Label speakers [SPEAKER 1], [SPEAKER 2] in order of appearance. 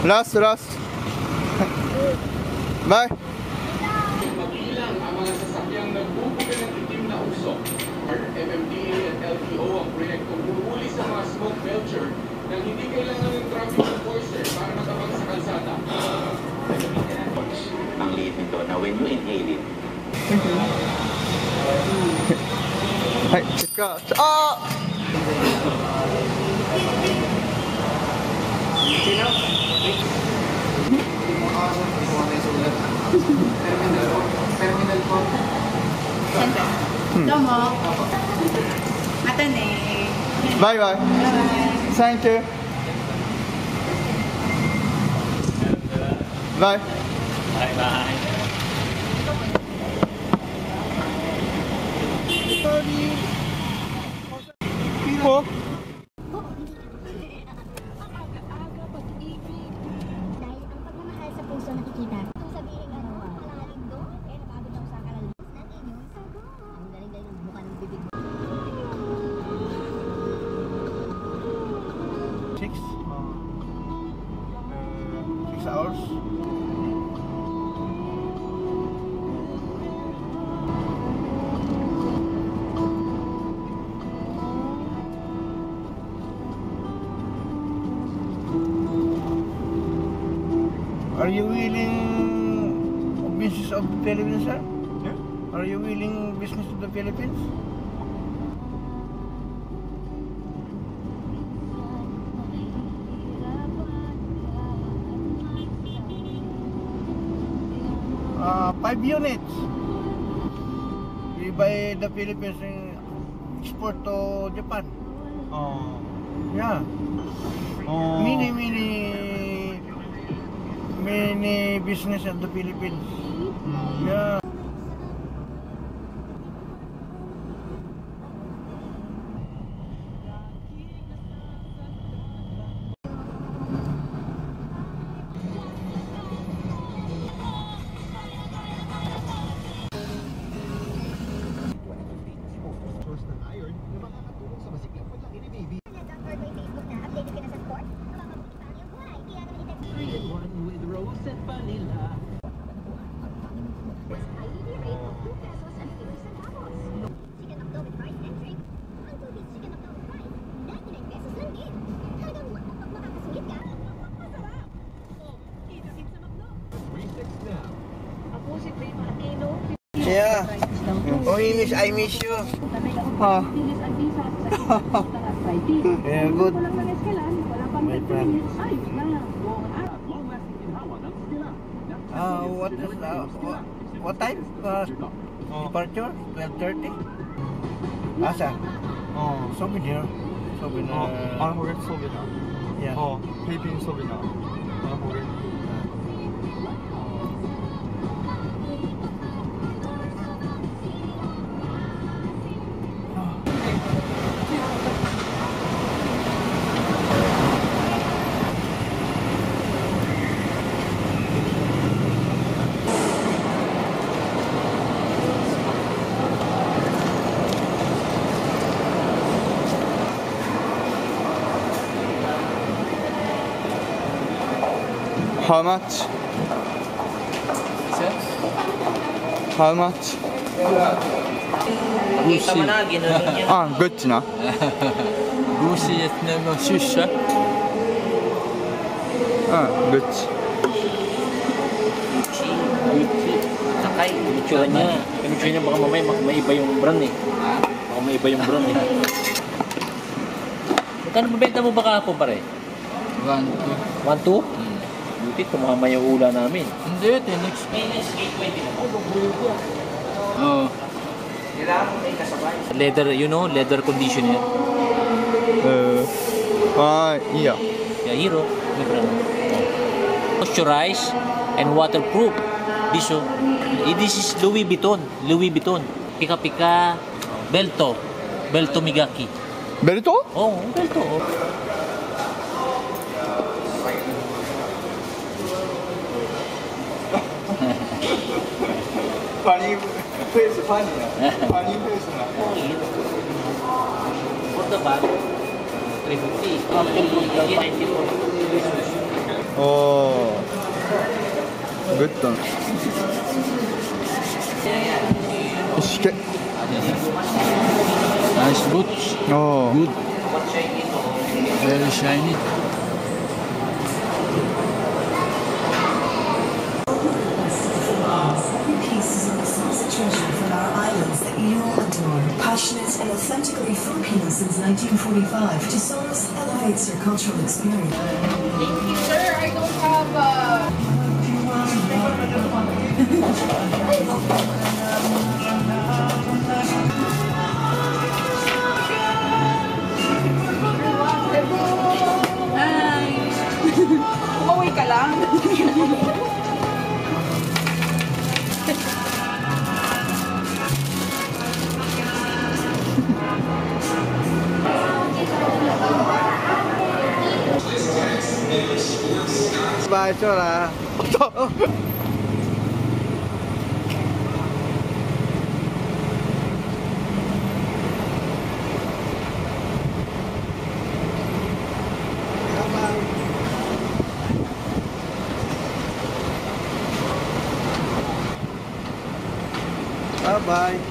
[SPEAKER 1] Last, last. Bye.
[SPEAKER 2] Mabilang ang mga sasakyang nagbubuga ng itim na usok. MMDA at LTO ang proyektong humuhuli sa mga smoke belcher nang hindi kailangan ng traffic enforcer para matabang sa kalsada.
[SPEAKER 3] Ang liit nito na when you inhale it,
[SPEAKER 1] どうも。ま
[SPEAKER 4] たね。バ
[SPEAKER 1] イバ
[SPEAKER 4] イ。
[SPEAKER 1] サンキ
[SPEAKER 3] ュー。
[SPEAKER 1] バ
[SPEAKER 5] イ。バイバイ。People. Sa nakikita.
[SPEAKER 1] Are you willing business of the Philippines, sir? Are you willing business of the Philippines? Uh, five units. We buy the Philippines and export to Japan.
[SPEAKER 6] 어.
[SPEAKER 1] Yeah.
[SPEAKER 6] 어.
[SPEAKER 1] Mini, mini, mini business of the Philippines. Yeah.
[SPEAKER 5] Ito. Mas highly rate of 2 pesos and 50 centavos. Chicken McDo with fries and drink. Ang tubig chicken McDo with fries. 99 pesos lang din. Talagang mak- mak- makakasungit ka. Masarap!
[SPEAKER 1] Yeah. Oh, I miss, I miss you. Ah. yeah, good. My friend. Uh, what is uh, what, what time? Uh, departure? Twelve thirty. Ah, Asa?
[SPEAKER 6] Oh,
[SPEAKER 1] souvenir. Souvenir.
[SPEAKER 6] Oh, I forget souvenir.
[SPEAKER 1] Yeah.
[SPEAKER 6] Oh, Philippine souvenir. I forget.
[SPEAKER 1] How much? How much?
[SPEAKER 7] Gucci.
[SPEAKER 1] Ah, Gucci na.
[SPEAKER 7] Gucci etnem och kyssa.
[SPEAKER 1] Ah,
[SPEAKER 7] Gucci. Gucci. Takay, Gucci na. Gucci na baka may iba yung brand eh. Baka maiba yung brand eh. Magkano mabenta mo baka ako pare?
[SPEAKER 6] 1-2.
[SPEAKER 7] 1-2? Buti tumama yung ula namin.
[SPEAKER 6] Hindi, 10x.
[SPEAKER 7] Minus 820 na
[SPEAKER 6] po. Oo. Kailangan may kasabay.
[SPEAKER 7] Leather, you know, leather conditioner.
[SPEAKER 1] Uh, ah, yeah.
[SPEAKER 7] Yeah, hero. Moisturize and waterproof. This, eh, this is Louis Vuitton. Louis Vuitton. Pika-pika. Belto. Belto Migaki.
[SPEAKER 1] Belto?
[SPEAKER 7] Oo, oh,
[SPEAKER 1] Belto. ァニーフェ
[SPEAKER 7] イス、ファニーな。ファ
[SPEAKER 6] ニーフェイス
[SPEAKER 7] な。お
[SPEAKER 6] おグ
[SPEAKER 7] ッド意
[SPEAKER 8] 識ナイスグッドおおグッド。very shiny. Passionate and authentically Filipino since 1945, Tusonos elevates your cultural experience.
[SPEAKER 4] Thank you, sir, I don't have uh... Hi! Umuwi ka lang?
[SPEAKER 1] bài cho là Bye-bye.